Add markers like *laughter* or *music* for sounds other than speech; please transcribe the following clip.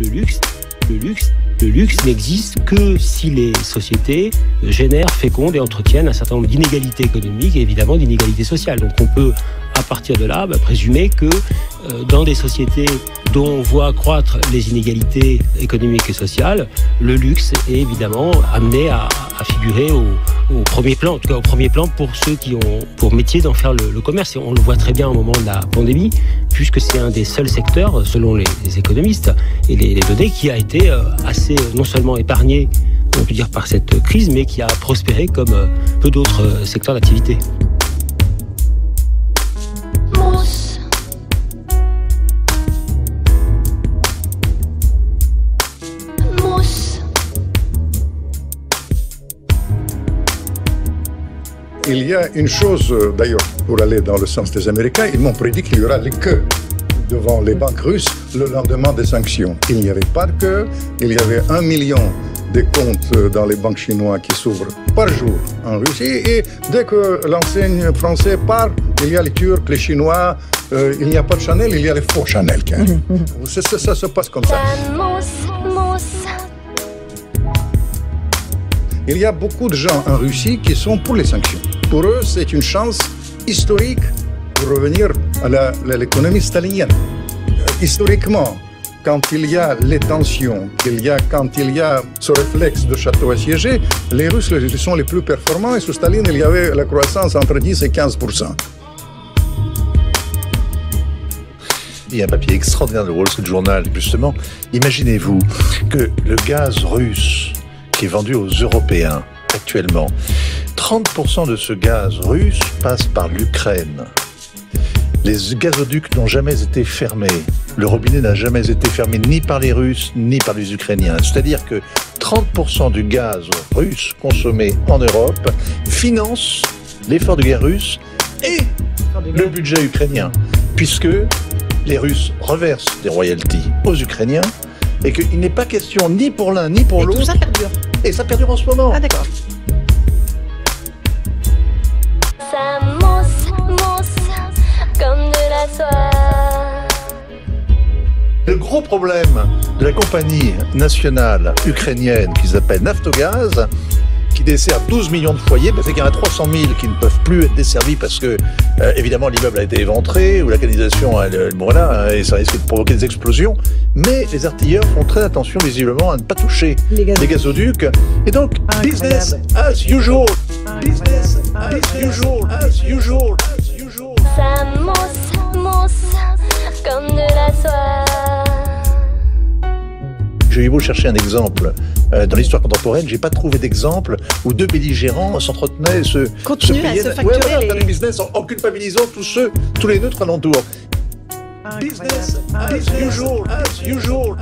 le luxe, le luxe, le luxe n'existe que si les sociétés génèrent, fécondent et entretiennent un certain nombre d'inégalités économiques et évidemment d'inégalités sociales. Donc on peut à partir de là bah, présumer que euh, dans des sociétés dont on voit croître les inégalités économiques et sociales, le luxe est évidemment amené à, figurer au, premier plan, en tout cas au premier plan pour ceux qui ont pour métier d'en faire le, commerce. Et on le voit très bien au moment de la pandémie, puisque c'est un des seuls secteurs, selon les, économistes et les, données, qui a été euh, assez euh, non seulement épargné, on peut dire, par cette crise, mais qui a prospéré comme peu d'autres secteurs d'activité. Il y a une chose, euh, d'ailleurs, pour aller dans le sens des Américains, ils m'ont prédit qu'il y aura les queues devant les banques russes le lendemain des sanctions. Il n'y avait pas de queue, il y avait un million de comptes euh, dans les banques chinoises qui s'ouvrent par jour en Russie. Et dès que l'enseigne française part, il y a les Turcs, les Chinois, euh, il n'y a pas de Chanel, il y a les faux Chanel. *laughs* ça, ça, se passe comme ça. Il y a beaucoup de gens en Russie qui sont pour les sanctions. Pour eux, c'est une chance historique pour revenir à l'économie stalinienne. Euh, historiquement, quand il y a les tensions, qu'il y a, quand il y a ce réflexe de château assiégé, les Russes sont les plus performants et sous Staline, il y avait la croissance entre 10 et 15% Il y a un papier extraordinaire de Wall Street Journal, justement. Imaginez-vous que le gaz russe qui est vendu aux Européens actuellement, 30% de ce gaz russe passe par l'Ukraine. Les gazoducs n'ont jamais été fermés. Le robinet n'a jamais été fermé ni par les Russes ni par les Ukrainiens. C'est-à-dire que 30% du gaz russe consommé en Europe finance l'effort de guerre russe et le budget ukrainien, puisque les Russes reversent des royalties aux Ukrainiens et qu'il n'est pas question ni pour l'un ni pour l'autre. Tout ça perdure. Et ça perdure en ce moment. Ah d'accord. Ça mousse, mousse, comme de la soie. Le gros problème de la compagnie nationale ukrainienne qu'ils appellent Naftogaz, qui dessert 12 millions de foyers, c'est qu'il y en a 300 000 qui ne peuvent plus être desservis parce que, euh, évidemment, l'immeuble a été éventré ou la canalisation, elle, voilà, hein, et ça risque de provoquer des explosions. Mais les artilleurs font très attention, visiblement, à ne pas toucher les, gazoducs. Et donc, business as usual. Business. As usual. As usual. Vais vous chercher un exemple euh, dans l'histoire contemporaine. J'ai pas trouvé d'exemple où deux belligérants s'entretenaient, se, Continuent à se facturer ouais, les... business en, culpabilisant tous ceux, tous les neutres alentours. Business as usual, as usual.